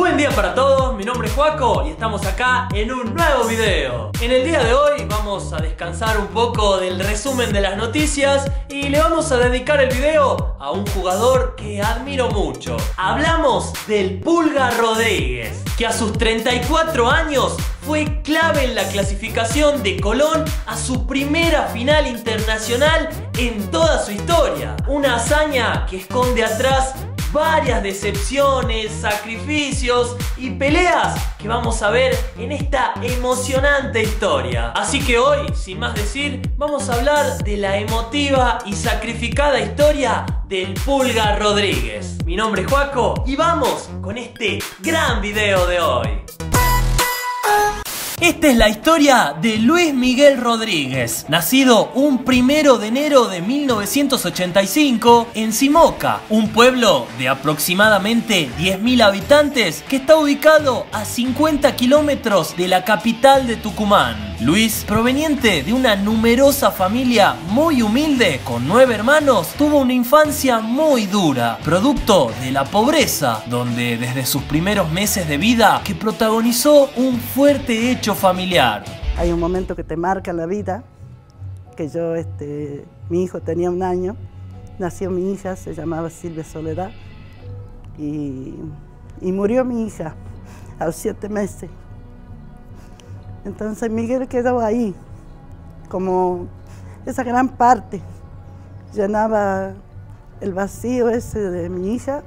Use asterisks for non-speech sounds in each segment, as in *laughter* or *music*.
Buen día para todos, mi nombre es Juaco y estamos acá en un nuevo video. En el día de hoy vamos a descansar un poco del resumen de las noticias y le vamos a dedicar el video a un jugador que admiro mucho. Hablamos del Pulga Rodríguez, que a sus 34 años fue clave en la clasificación de Colón a su primera final internacional en toda su historia. Una hazaña que esconde atrás varias decepciones, sacrificios y peleas que vamos a ver en esta emocionante historia. Así que hoy, sin más decir, vamos a hablar de la emotiva y sacrificada historia del Pulga Rodríguez. Mi nombre es Juaco y vamos con este gran video de hoy. Esta es la historia de Luis Miguel Rodríguez, nacido un primero de enero de 1985 en Simoca, un pueblo de aproximadamente 10.000 habitantes que está ubicado a 50 kilómetros de la capital de Tucumán. Luis, proveniente de una numerosa familia muy humilde con nueve hermanos, tuvo una infancia muy dura, producto de la pobreza, donde desde sus primeros meses de vida que protagonizó un fuerte hecho familiar. Hay un momento que te marca la vida, que yo, este, mi hijo tenía un año, nació mi hija, se llamaba Silvia Soledad, y, y murió mi hija a los siete meses. Entonces Miguel quedó ahí, como esa gran parte, llenaba el vacío ese de mi hija,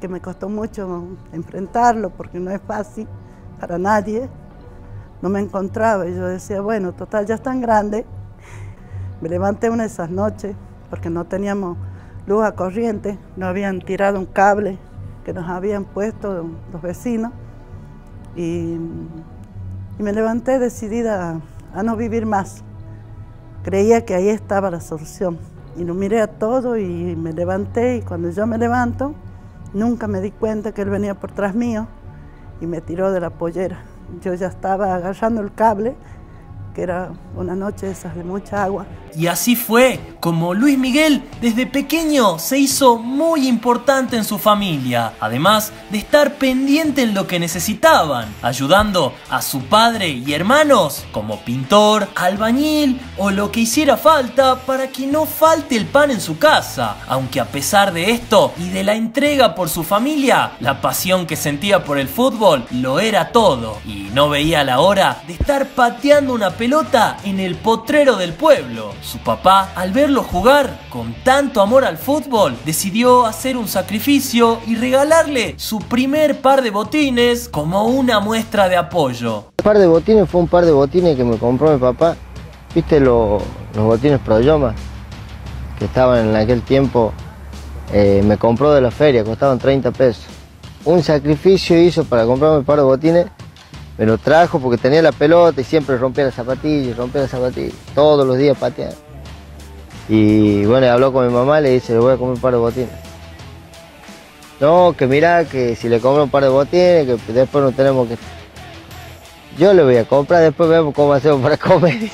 que me costó mucho enfrentarlo porque no es fácil para nadie. No me encontraba y yo decía, bueno, total, ya es tan grande. Me levanté una de esas noches porque no teníamos luz a corriente, no habían tirado un cable que nos habían puesto los vecinos y y me levanté decidida a, no vivir más. Creía que ahí estaba la solución. Y lo miré a todo y me levanté y cuando yo me levanto, nunca me di cuenta que él venía por tras mío y me tiró de la pollera. Yo ya estaba agarrando el cable que era una noche esas de mucha agua. Y así fue como Luis Miguel desde pequeño se hizo muy importante en su familia, además de estar pendiente en lo que necesitaban, ayudando a su padre y hermanos como pintor, albañil o lo que hiciera falta para que no falte el pan en su casa. Aunque a pesar de esto y de la entrega por su familia, la pasión que sentía por el fútbol lo era todo y no veía la hora de estar pateando una pelota en el potrero del pueblo. Su papá, al verlo jugar con tanto amor al fútbol, decidió hacer un sacrificio y regalarle su primer par de botines como una muestra de apoyo. El par de botines fue un par de botines que me compró mi papá. ¿Viste los botines Proyoma? Que estaban en aquel tiempo. Eh, me compró de la feria, costaban 30 pesos. Un sacrificio hizo para comprarme un par de botines me lo trajo porque tenía la pelota y siempre rompía las zapatillas, rompía las zapatillas, todos los días pateando. Y bueno, habló con mi mamá y le dice, le voy a comer un par de botines. No, que mira, que si le compro un par de botines, que después no tenemos que... Yo le voy a comprar, después vemos cómo hacemos para *laughs* comer.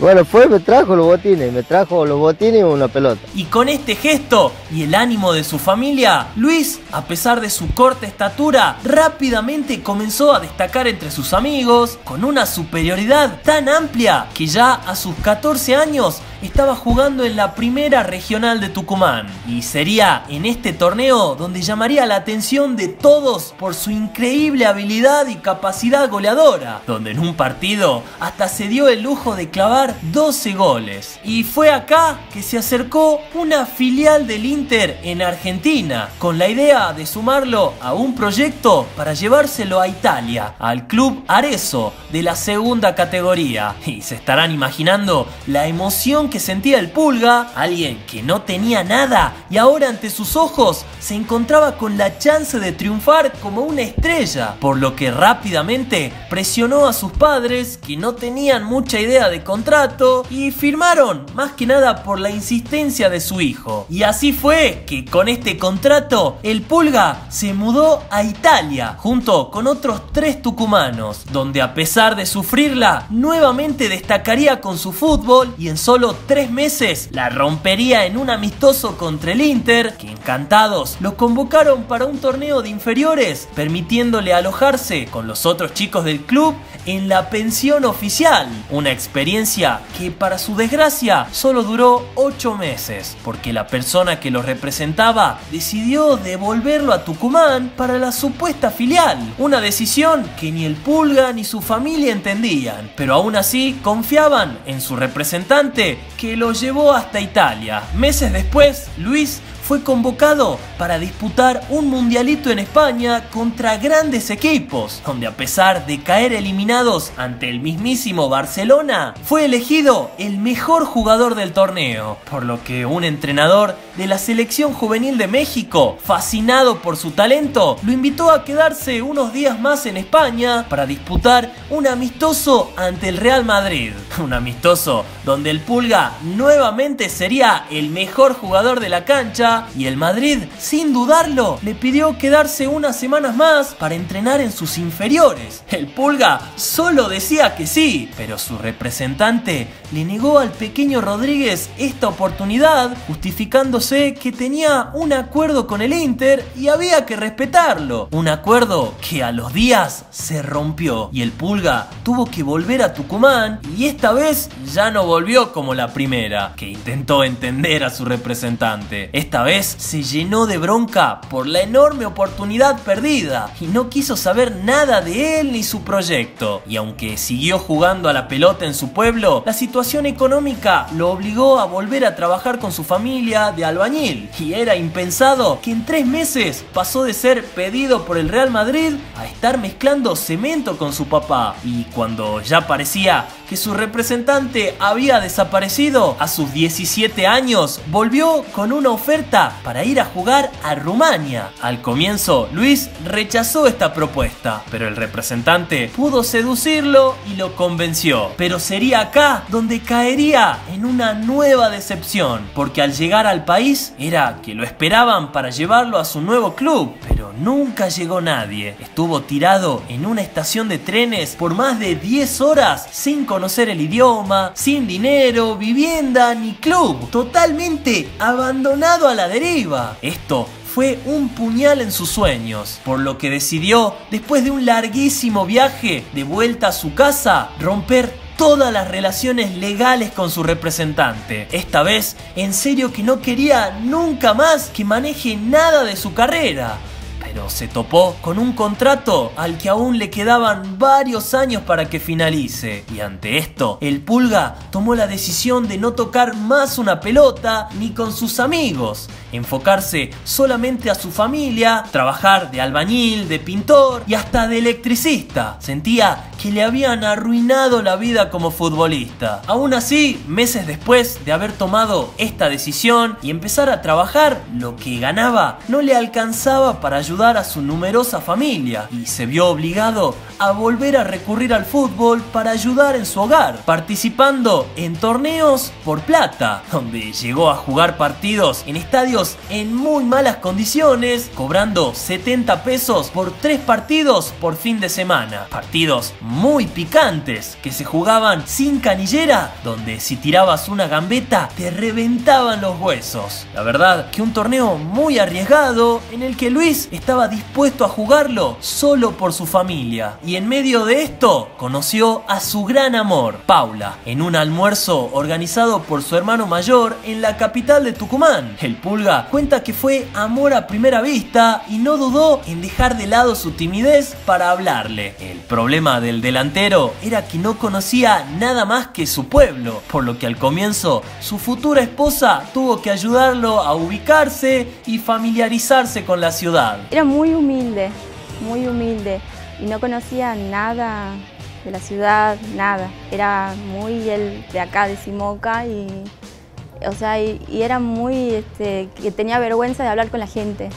Bueno, fue, me trajo los botines, me trajo los botines y una pelota. Y con este gesto y el ánimo de su familia, Luis, a pesar de su corta estatura, rápidamente comenzó a destacar entre sus amigos con una superioridad tan amplia que ya a sus 14 años estaba jugando en la primera regional de Tucumán y sería en este torneo donde llamaría la atención de todos por su increíble habilidad y capacidad goleadora, donde en un partido hasta se dio el lujo de clavar 12 goles. Y fue acá que se acercó una filial del Inter en Argentina, con la idea de sumarlo a un proyecto para llevárselo a Italia, al club Arezzo de la segunda categoría. Y se estarán imaginando la emoción que sentía el pulga, alguien que no tenía nada y ahora ante sus ojos se encontraba con la chance de triunfar como una estrella, por lo que rápidamente presionó a sus padres que no tenían mucha idea de contrato y firmaron más que nada por la insistencia de su hijo. Y así fue que con este contrato el pulga se mudó a Italia junto con otros tres tucumanos, donde a pesar de sufrirla nuevamente destacaría con su fútbol y en solo tres meses la rompería en un amistoso contra el Inter, que encantados lo convocaron para un torneo de inferiores, permitiéndole alojarse con los otros chicos del club en la pensión oficial. Una experiencia que para su desgracia solo duró ocho meses, porque la persona que lo representaba decidió devolverlo a Tucumán para la supuesta filial. Una decisión que ni el Pulga ni su familia entendían, pero aún así confiaban en su representante que lo llevó hasta Italia. Meses después, Luis fue convocado para disputar un mundialito en España contra grandes equipos, donde a pesar de caer eliminados ante el mismísimo Barcelona, fue elegido el mejor jugador del torneo, por lo que un entrenador de la selección juvenil de México, fascinado por su talento, lo invitó a quedarse unos días más en España para disputar un amistoso ante el Real Madrid. *laughs* Un amistoso donde el Pulga nuevamente sería el mejor jugador de la cancha y el Madrid, sin dudarlo, le pidió quedarse unas semanas más para entrenar en sus inferiores. El Pulga solo decía que sí, pero su representante le negó al pequeño Rodríguez esta oportunidad, justificándose que tenía un acuerdo con el Inter y había que respetarlo. Un acuerdo que a los días se rompió y el Pulga tuvo que volver a Tucumán y esta vez ya no volvió como la primera, que intentó entender a su representante. Esta vez se llenó de bronca por la enorme oportunidad perdida y no quiso saber nada de él ni su proyecto. Y aunque siguió jugando a la pelota en su pueblo, la situación económica lo obligó a volver a trabajar con su familia de albañil. Y era impensado que en tres meses pasó de ser pedido por el Real Madrid a estar mezclando cemento con su papá. Y cuando ya parecía que su representante había desaparecido, a sus 17 años volvió con una oferta para ir a jugar a Rumania. Al comienzo, Luis rechazó esta propuesta, pero el representante pudo seducirlo y lo convenció. Pero sería acá donde caería en una nueva decepción, porque al llegar al país era que lo esperaban para llevarlo a su nuevo club, nunca llegó nadie. Estuvo tirado en una estación de trenes por más de 10 horas sin conocer el idioma, sin dinero, vivienda ni club, totalmente abandonado a la deriva. Esto fue un puñal en sus sueños, por lo que decidió, después de un larguísimo viaje de vuelta a su casa, romper todas las relaciones legales con su representante. Esta vez, en serio que no quería nunca más que maneje nada de su carrera pero se topó con un contrato al que aún le quedaban varios años para que finalice. Y ante esto, el Pulga tomó la decisión de no tocar más una pelota ni con sus amigos, enfocarse solamente a su familia, trabajar de albañil, de pintor y hasta de electricista. Sentía que le habían arruinado la vida como futbolista. Aún así, meses después de haber tomado esta decisión y empezar a trabajar, lo que ganaba no le alcanzaba para ayudar a su numerosa familia y se vio obligado a volver a recurrir al fútbol para ayudar en su hogar, participando en torneos por plata, donde llegó a jugar partidos en estadios en muy malas condiciones, cobrando 70 pesos por tres partidos por fin de semana. Partidos muy picantes que se jugaban sin canillera, donde si tirabas una gambeta te reventaban los huesos. La verdad que un torneo muy arriesgado en el que Luis estaba dispuesto a jugarlo solo por su familia y en medio de esto conoció a su gran amor, Paula, en un almuerzo organizado por su hermano mayor en la capital de Tucumán. El Pulga cuenta que fue amor a primera vista y no dudó en dejar de lado su timidez para hablarle. El problema del delantero era que no conocía nada más que su pueblo, por lo que al comienzo su futura esposa tuvo que ayudarlo a ubicarse y familiarizarse con la ciudad. Era muy humilde, muy humilde y no conocía nada de la ciudad, nada. Era muy el de acá, de Simoca, y, o sea, y, era muy, este, que tenía vergüenza de hablar con la gente.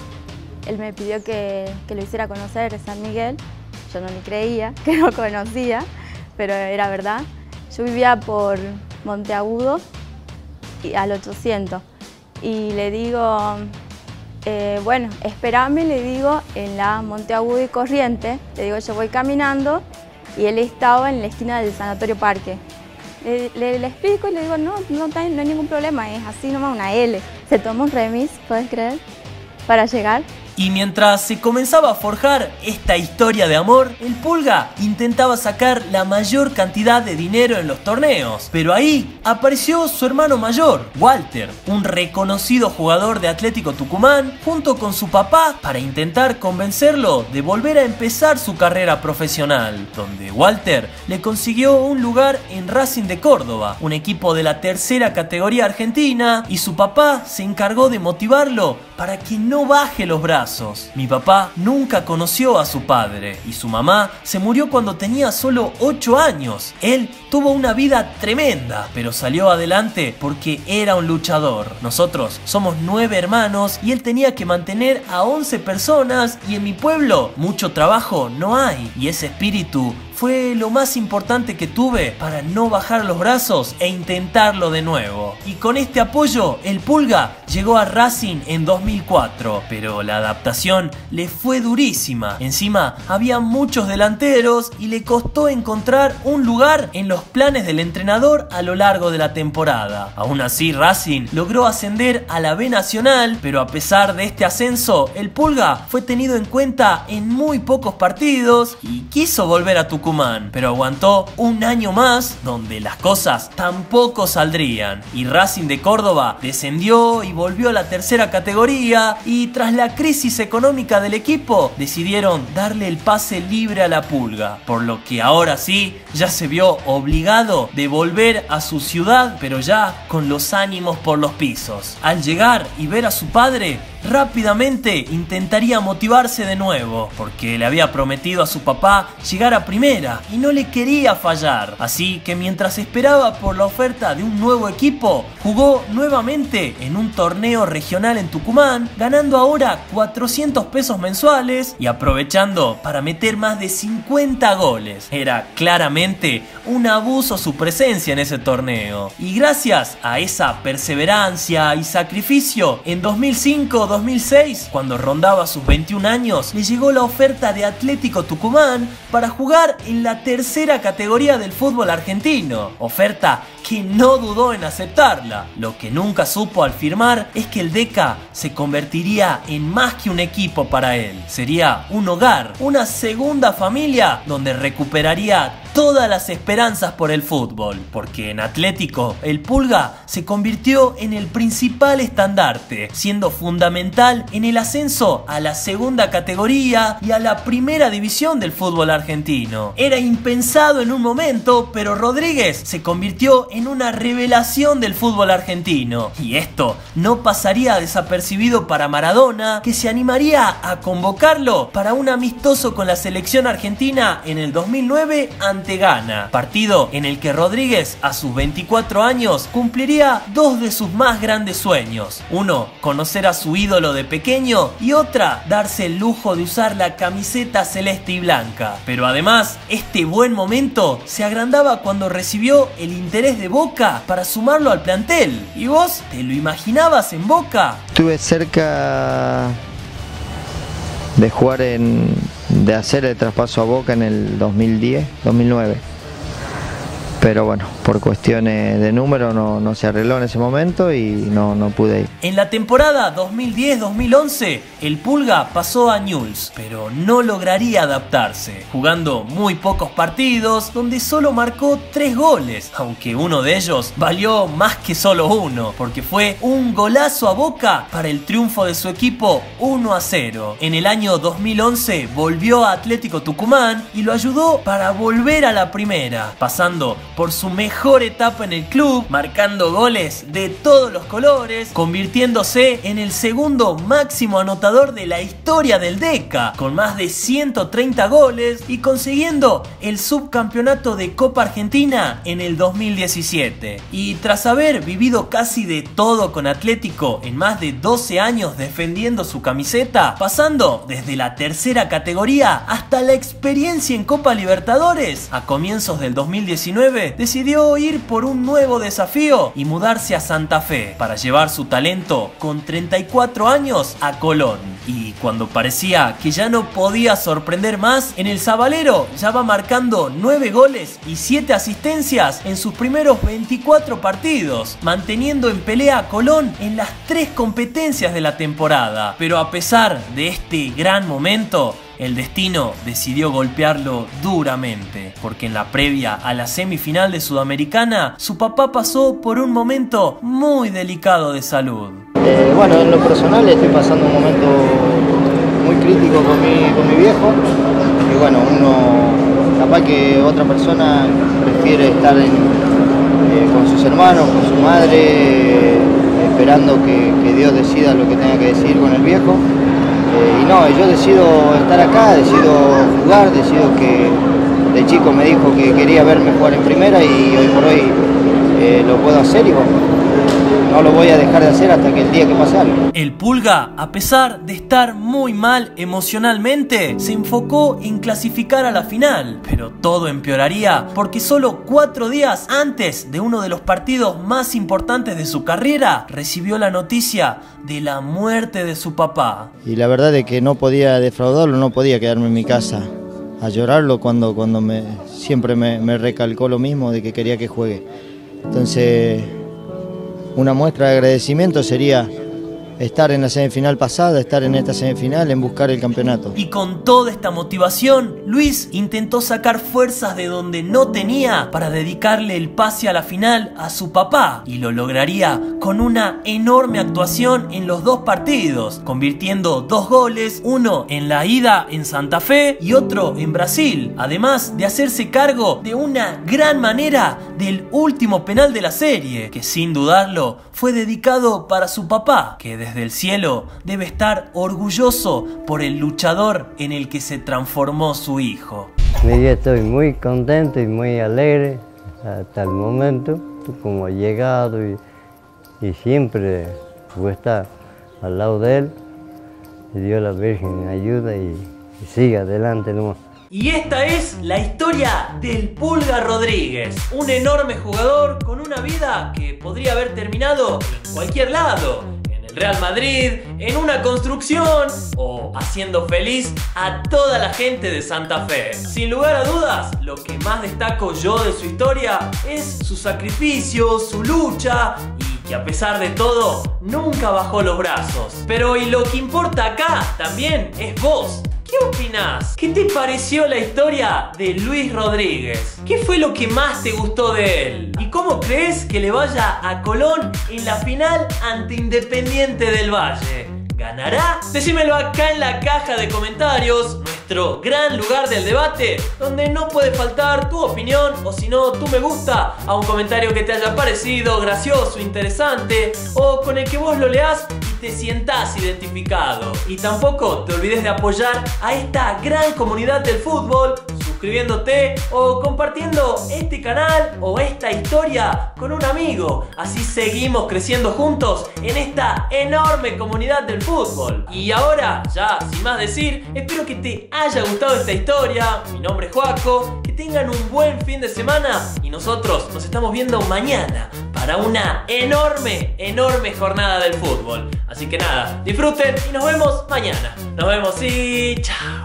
Él me pidió que, que, lo hiciera conocer San Miguel, yo no ni creía, *laughs* que no conocía, pero era verdad. Yo vivía por Monteagudo y al 800 y le digo, eh, bueno, espérame, le digo, en la Monteagudo y Corriente. Le digo, yo voy caminando y él estaba en la esquina del Sanatorio Parque. Le, le- le explico y le digo, no, no hay ningún problema, es así nomás una L. Se toma un remis, ¿puedes creer? Para llegar. Y mientras se comenzaba a forjar esta historia de amor, el Pulga intentaba sacar la mayor cantidad de dinero en los torneos. Pero ahí apareció su hermano mayor, Walter, un reconocido jugador de Atlético Tucumán, junto con su papá para intentar convencerlo de volver a empezar su carrera profesional, donde Walter le consiguió un lugar en Racing de Córdoba, un equipo de la tercera categoría argentina, y su papá se encargó de motivarlo para que no baje los brazos. Mi papá nunca conoció a su padre y su mamá se murió cuando tenía solo 8 años. Él tuvo una vida tremenda, pero salió adelante porque era un luchador. Nosotros somos 9 hermanos y él tenía que mantener a 11 personas y en mi pueblo mucho trabajo no hay y ese espíritu fue lo más importante que tuve para no bajar los brazos e intentarlo de nuevo. Y con este apoyo, el Pulga llegó a Racing en 2004, pero la adaptación le fue durísima. Encima, había muchos delanteros y le costó encontrar un lugar en los planes del entrenador a lo largo de la temporada. Aún así, Racing logró ascender a la B Nacional, pero a pesar de este ascenso, el Pulga fue tenido en cuenta en muy pocos partidos y quiso volver a Tucumán, pero aguantó un año más donde las cosas tampoco saldrían. Y Racing de Córdoba descendió y volvió a la tercera categoría y tras la crisis económica del equipo decidieron darle el pase libre a la Pulga, por lo que ahora sí ya se vio obligado de volver a su ciudad, pero ya con los ánimos por los pisos. Al llegar y ver a su padre, rápidamente intentaría motivarse de nuevo, porque le había prometido a su papá llegar a primera y no le quería fallar. Así que mientras esperaba por la oferta de un nuevo equipo, jugó nuevamente en un torneo regional en Tucumán, ganando ahora 400 pesos mensuales y aprovechando para meter más de 50 goles. Era claramente un abuso su presencia en ese torneo. Y gracias a esa perseverancia y sacrificio, en 2005-2006, cuando rondaba sus 21 años, le llegó la oferta de Atlético Tucumán para jugar en la tercera categoría del fútbol argentino. Oferta que no dudó en aceptarla. Lo que nunca supo al firmar es que el DECA se convertiría en más que un equipo para él. Sería un hogar, una segunda familia donde recuperaría todas las esperanzas por el fútbol, porque en Atlético el Pulga se convirtió en el principal estandarte, siendo fundamental en el ascenso a la segunda categoría y a la primera división del fútbol argentino. Era impensado en un momento, pero Rodríguez se convirtió en una revelación del fútbol argentino, y esto no pasaría desapercibido para Maradona, que se animaría a convocarlo para un amistoso con la selección argentina en el 2009 ante Ghana, partido en el que Rodríguez a sus 24 años cumpliría dos de sus más grandes sueños. Uno, conocer a su ídolo de pequeño y otra, darse el lujo de usar la camiseta celeste y blanca. Pero además, este buen momento se agrandaba cuando recibió el interés de Boca para sumarlo al plantel. ¿Y vos te lo imaginabas en Boca? Estuve cerca de jugar en. De hacer el traspaso a Boca en el 2010, 2009. Pero bueno, por cuestiones de número no, no se arregló en ese momento y no, no pude ir. En la temporada 2010-2011, el Pulga pasó a Newell's, pero no lograría adaptarse, jugando muy pocos partidos, donde solo marcó 3 goles, aunque uno de ellos valió más que solo uno, porque fue un golazo a boca para el triunfo de su equipo 1 a 0. En el año 2011 volvió a Atlético Tucumán y lo ayudó para volver a la primera, pasando por su mejor etapa en el club, marcando goles de todos los colores, convirtiéndose en el segundo máximo anotador de la historia del DECA, con más de 130 goles y consiguiendo el subcampeonato de Copa Argentina en el 2017. Y tras haber vivido casi de todo con Atlético en más de 12 años defendiendo su camiseta, pasando desde la tercera categoría hasta la experiencia en Copa Libertadores a comienzos del 2019, 19 decidió ir por un nuevo desafío y mudarse a Santa Fe para llevar su talento con 34 años a Colón. Y cuando parecía que ya no podía sorprender más, en el Zabalero ya va marcando 9 goles y 7 asistencias en sus primeros 24 partidos, manteniendo en pelea a Colón en las tres competencias de la temporada. Pero a pesar de este gran momento, el destino decidió golpearlo duramente, porque en la previa a la semifinal de Sudamericana, su papá pasó por un momento muy delicado de salud. Eh, bueno, en lo personal estoy pasando un momento muy crítico con mi, con mi viejo, y bueno, uno, capaz que otra persona prefiere estar eh, con sus hermanos, con su madre, esperando que, que Dios decida lo que tenga que decir con el viejo. Eh, y no, yo decido estar acá, decido jugar, decido que de chico me dijo que quería verme jugar en primera y hoy por hoy eh, lo puedo hacer y bueno, no lo voy a dejar de hacer hasta que el día que pase algo. El Pulga, a pesar de estar muy mal emocionalmente, se enfocó en clasificar a la final, pero todo empeoraría porque solo cuatro días antes de uno de los partidos más importantes de su carrera, recibió la noticia de la muerte de su papá. Y la verdad es que no podía defraudarlo, no podía quedarme en mi casa a llorarlo cuando, cuando me, siempre me, me recalcó lo mismo de que quería que juegue. Entonces una muestra de agradecimiento sería estar en la semifinal pasada, estar en esta semifinal, en buscar el campeonato. Y con toda esta motivación, Luis intentó sacar fuerzas de donde no tenía para dedicarle el pase a la final a su papá. Y lo lograría con una enorme actuación en los dos partidos, convirtiendo dos goles, uno en la ida en Santa Fe y otro en Brasil. Además de hacerse cargo de una gran manera del último penal de la serie, que sin dudarlo fue dedicado para su papá, que el cielo debe estar orgulloso por el luchador en el que se transformó su hijo. Yo estoy muy contento y muy alegre hasta el momento, como he llegado y, y siempre voy a estar al lado de él. Dios la Virgen ayuda y, y sigue adelante nomás. Y esta es la historia del Pulga Rodríguez, un enorme jugador con una vida que podría haber terminado en cualquier lado, Real Madrid, en una construcción o haciendo feliz a toda la gente de Santa Fe. Sin lugar a dudas, lo que más destaco yo de su historia es su sacrificio, su lucha y que a pesar de todo nunca bajó los brazos. Pero y lo que importa acá también es vos. ¿Qué opinás? ¿Qué te pareció la historia de Luis Rodríguez? ¿Qué fue lo que más te gustó de él? ¿Y cómo crees que le vaya a Colón en la final ante Independiente del Valle? ¿Ganará? Decímelo acá en la caja de comentarios, nuestro gran lugar del debate, donde no puede faltar tu opinión o si no, tu me gusta a un comentario que te haya parecido gracioso, interesante o con el que vos lo leas te sientas identificado. Y tampoco te olvides de apoyar a esta gran comunidad del fútbol suscribiéndote o compartiendo este canal o esta historia con un amigo. Así seguimos creciendo juntos en esta enorme comunidad del fútbol. Y ahora, ya sin más decir, espero que te haya gustado esta historia. Mi nombre es Joaco, que tengan un buen fin de semana y nosotros nos estamos viendo mañana para una enorme, enorme jornada del fútbol. Así que nada, disfruten y nos vemos mañana. Nos vemos y chao.